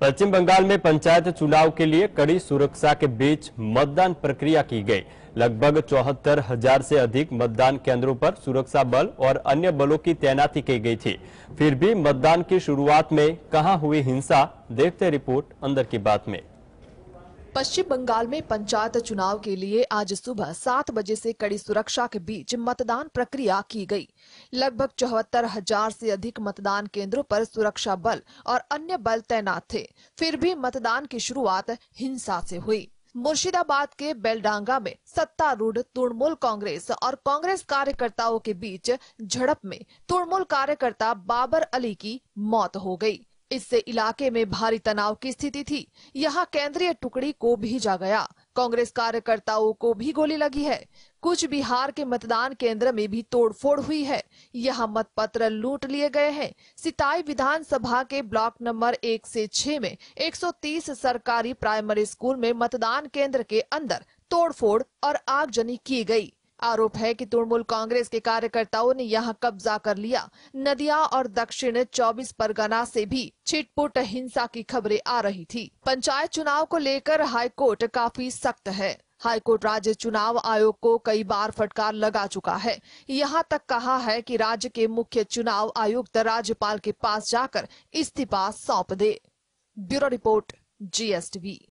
पश्चिम बंगाल में पंचायत चुनाव के लिए कड़ी सुरक्षा के बीच मतदान प्रक्रिया की गई। लगभग चौहत्तर हज़ार से अधिक मतदान केंद्रों पर सुरक्षा बल और अन्य बलों की तैनाती की गई थी। फिर भी मतदान की शुरुआत में कहाँ हुई हिंसा, देखते रिपोर्ट अंदर की बात में। पश्चिम बंगाल में पंचायत चुनाव के लिए आज सुबह सात बजे से कड़ी सुरक्षा के बीच मतदान प्रक्रिया की गई। लगभग चौहत्तर हज़ार से अधिक मतदान केंद्रों पर सुरक्षा बल और अन्य बल तैनात थे। फिर भी मतदान की शुरुआत हिंसा से हुई। मुर्शिदाबाद के बेलडांगा में सत्तारूढ़ तृणमूल कांग्रेस और कांग्रेस कार्यकर्ताओं के बीच झड़प में तृणमूल कार्यकर्ता बाबर अली की मौत हो गई। इससे इलाके में भारी तनाव की स्थिति थी। यहाँ केंद्रीय टुकड़ी को भेजा गया। कांग्रेस कार्यकर्ताओं को भी गोली लगी है। कुछ बिहार के मतदान केंद्र में भी तोड़फोड़ हुई है। यहाँ मतपत्र लूट लिए गए हैं। सिताई विधानसभा के ब्लॉक नंबर एक से छह में 130 सरकारी प्राइमरी स्कूल में मतदान केंद्र के अंदर तोड़फोड़ और आगजनी की गई। आरोप है कि तृणमूल कांग्रेस के कार्यकर्ताओं ने यहाँ कब्जा कर लिया। नदिया और दक्षिण 24 परगना से भी छिटपुट हिंसा की खबरें आ रही थी। पंचायत चुनाव को लेकर हाईकोर्ट काफ़ी सख्त है। हाईकोर्ट राज्य चुनाव आयोग को कई बार फटकार लगा चुका है। यहाँ तक कहा है कि राज्य के मुख्य चुनाव आयुक्त राज्यपाल के पास जाकर इस्तीफा सौंप दे। Bureau report, GSTV.